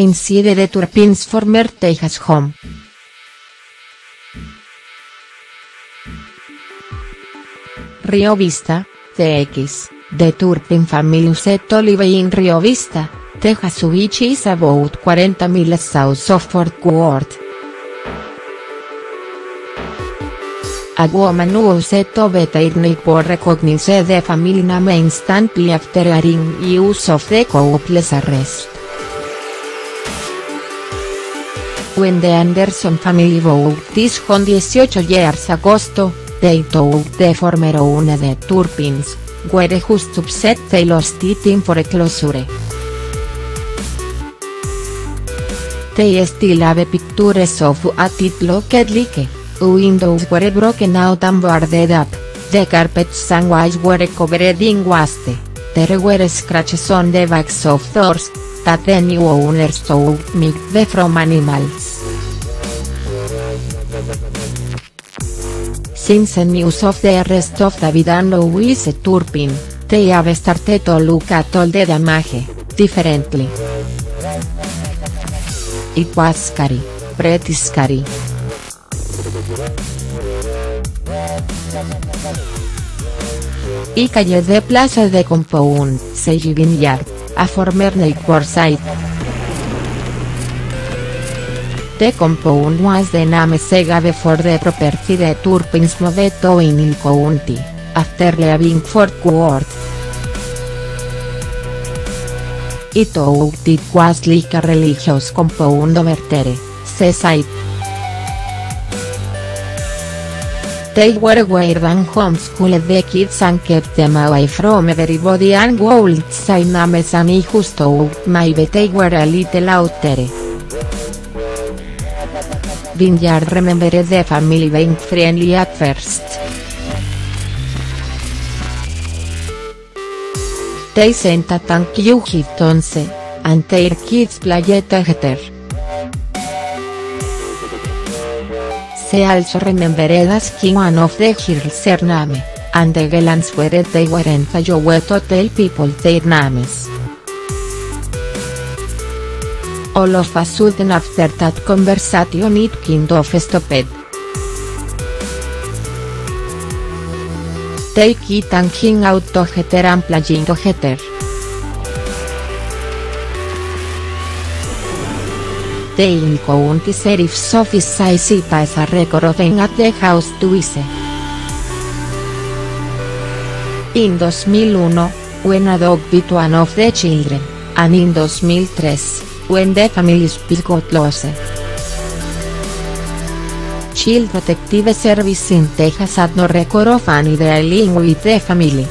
Inside the Turpin's former Texas home. Rio Vista, TX, The Turpin family set live in Rio Vista, Texas which is about 40 miles south of Fort Worth. A woman who set of eternity for recognize the family name instantly after hearing use of the couple's arrest. When the Anderson family bought this home 18 years agosto, they told the former owner the Turpins, were just upset they lost it in foreclosure. They still have pictures of what it looked like, windows were broken out and boarded up, the carpets and walls were covered in waste, there were scratches on the backs of doors, that the new owners thought might be from animals. Since the news of the arrest of David and Louise Turpin, they have started to look at all the damage, differently. It was scary, pretty scary. Y calle de Plaza de Compound, Seiji Vineyard, a former neighbor site. The compound was the name Sega before the property the Turpins moved to in County, after leaving Fort Worth. It was like a religious compound over there, site. They were weird and homeschooled the kids and kept them away from everybody and would say names and I just maybe they were a little out there. Vineyard remembered the family being friendly at first. They sent a thank you gift once, and their kids played together. She also remembered asking one of the girls name, and the girls were they weren't allowed to tell people their names. All of a sudden after that conversation it kind of stopped. They keep hanging out together and playing. The Hill County Sheriff's Office says it as a recording at the house twice. In 2001, when a dog bit one of the children, and in 2003, when the family's pet got lost. Child Protective Service in Texas had no record of any dealing with the family.